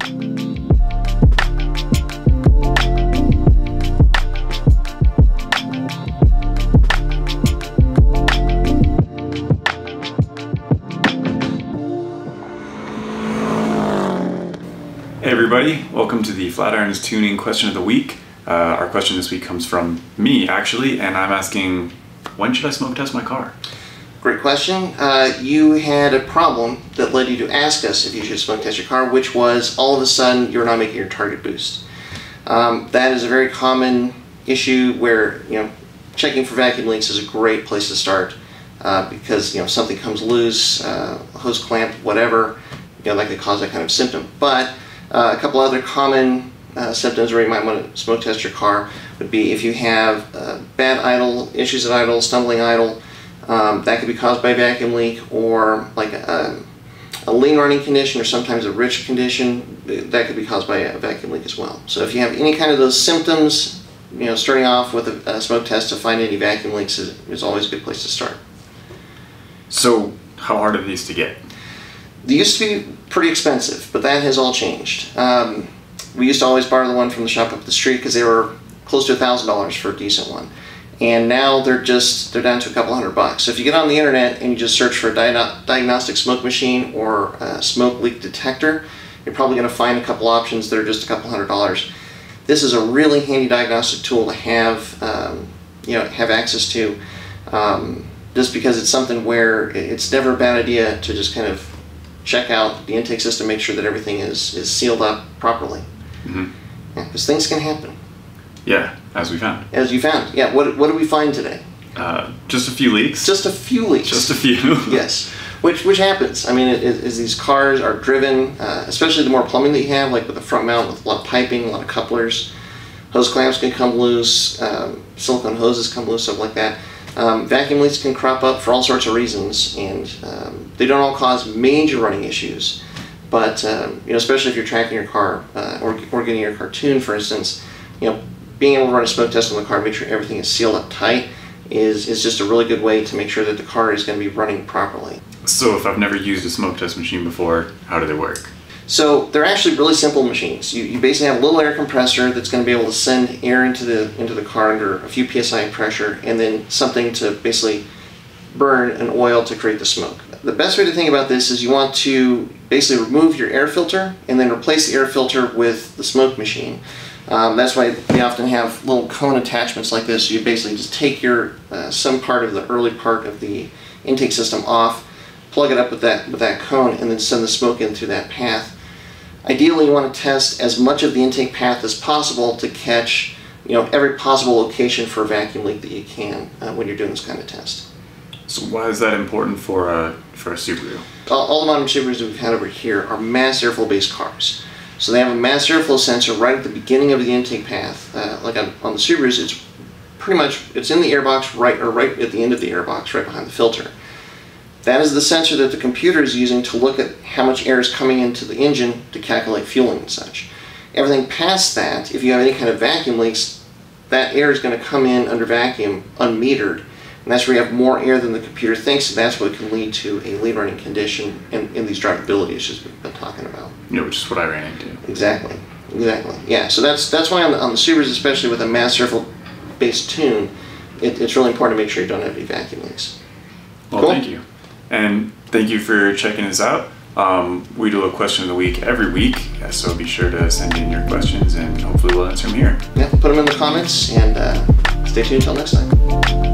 Hey everybody, welcome to the Flatirons Tuning question of the week. Uh, our question this week comes from me actually, and I'm asking, when should I smoke test my car? Great question. Uh, you had a problem that led you to ask us if you should smoke test your car, which was all of a sudden you're not making your target boost. Um, that is a very common issue where you know checking for vacuum leaks is a great place to start uh, because you know something comes loose, uh, hose clamp, whatever, you know that could cause that kind of symptom. But uh, a couple other common uh, symptoms where you might want to smoke test your car would be if you have uh, bad idle, issues at idle, stumbling idle, um, that could be caused by a vacuum leak or like a, a lean running condition or sometimes a rich condition, that could be caused by a vacuum leak as well. So if you have any kind of those symptoms, you know, starting off with a, a smoke test to find any vacuum leaks is, is always a good place to start. So, how hard are these to get? They used to be pretty expensive, but that has all changed. Um, we used to always borrow the one from the shop up the street because they were close to a thousand dollars for a decent one, and now they're just they're down to a couple hundred bucks. So if you get on the internet and you just search for a diagnostic smoke machine or a smoke leak detector, you're probably going to find a couple options that are just a couple hundred dollars. This is a really handy diagnostic tool to have um, you know have access to. Um, just because it's something where it's never a bad idea to just kind of check out the intake system, make sure that everything is, is sealed up properly. Because mm-hmm. yeah, things can happen. Yeah, as we found. As you found. Yeah, what, what did we find today? Uh, just a few leaks. Just a few leaks. Just a few. yes, which which happens. I mean, as these cars are driven, uh, especially the more plumbing that you have, like with the front mount with a lot of piping, a lot of couplers, hose clamps can come loose, um, silicone hoses come loose, stuff like that. Um, vacuum leaks can crop up for all sorts of reasons, and um, they don't all cause major running issues. But um, you know, especially if you're tracking your car uh, or, or getting your car tuned, for instance, you know, being able to run a smoke test on the car, make sure everything is sealed up tight, is is just a really good way to make sure that the car is going to be running properly. So, if I've never used a smoke test machine before, how do they work? So they're actually really simple machines. You, you basically have a little air compressor that's going to be able to send air into the into the car under a few psi pressure, and then something to basically burn an oil to create the smoke. The best way to think about this is you want to basically remove your air filter and then replace the air filter with the smoke machine. Um, that's why they often have little cone attachments like this. You basically just take your uh, some part of the early part of the intake system off, plug it up with that with that cone, and then send the smoke in through that path. Ideally, you want to test as much of the intake path as possible to catch you know, every possible location for a vacuum leak that you can uh, when you're doing this kind of test. So why is that important for a, for a Subaru? All, all the modern Subarus that we've had over here are mass airflow based cars. So they have a mass airflow sensor right at the beginning of the intake path. Uh, like on, on the Subarus, it's pretty much, it's in the airbox right, or right at the end of the airbox, right behind the filter. That is the sensor that the computer is using to look at how much air is coming into the engine to calculate fueling and such. Everything past that, if you have any kind of vacuum leaks, that air is going to come in under vacuum unmetered. And that's where you have more air than the computer thinks, and that's what can lead to a lean running condition and in these drivability issues we've been talking about. Yeah, which is what I ran into. Exactly. Exactly. Yeah, so that's that's why on the, on the Subarus, especially with a mass airflow based tune, it, it's really important to make sure you don't have any vacuum leaks. Well, cool. thank you. And thank you for checking us out. Um, we do a question of the week every week, so be sure to send in your questions and hopefully we'll answer them here. Yeah, put them in the comments and uh, stay tuned until next time.